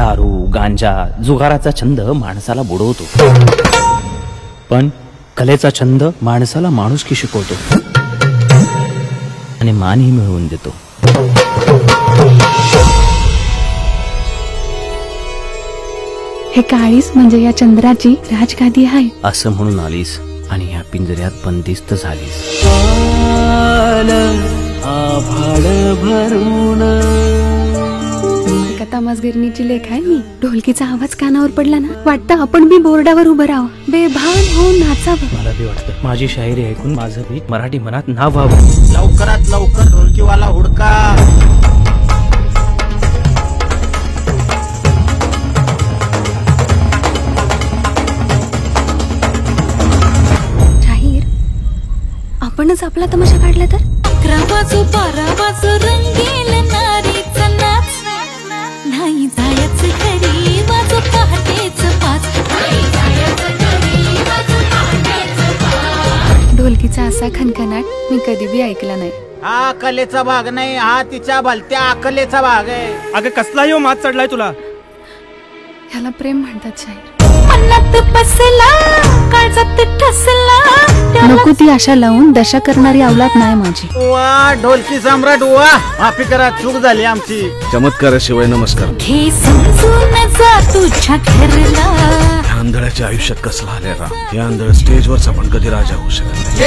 दारू गांजा जुगाराचा छंद माणसाला बुडवतो. पण कलेचा छंद माणसाला माणुसकी शिकवतो. आणि मानही मिळवून देतो. हे काळीस म्हणजे या चंद्राची राजगादी आहे. असं म्हणून आलीस आणि ह्या पिंजऱ्यात बंदिस्त झालीस. एका तमासगिरणीची लेख आहे मी. ढोलकीचा आवाज कानावर पडला ना. वाटतं आपण बी बोर्डावर उभं राहावं. बेभान होऊन नाचावं. मला बी वाटतं माझी शायरी ऐकून माझं बी मराठी मनात नाव व्हावं. लवकरात लवकर ढोलकीवाला हुडका. आपणच आपला तमाशा काढला तर? ढोलकीचा असा खनखनाट मी कधी बी ऐकला नाही. हा कलेचा भाग नाही हा तिच्या भलत्या अकलेचा भाग आहे. अगं कसलाही हो मात चढलाय तुला? ह्याला प्रेम म्हणतात शाहीर नको ती आशा लावून दशा करणारी अवलाद नाही माझी. वा ढोलकी सम्राट वा माफी करा चूक झाली आमची. चमत्काराशिवाय नमस्कार. घे समजून जा तुझ्या घरला. आंधळ्याच्या आयुष्यात कसला आले राम हे आंधळ स्टेजवरचा पण कधी राजा होऊ शकत नाही.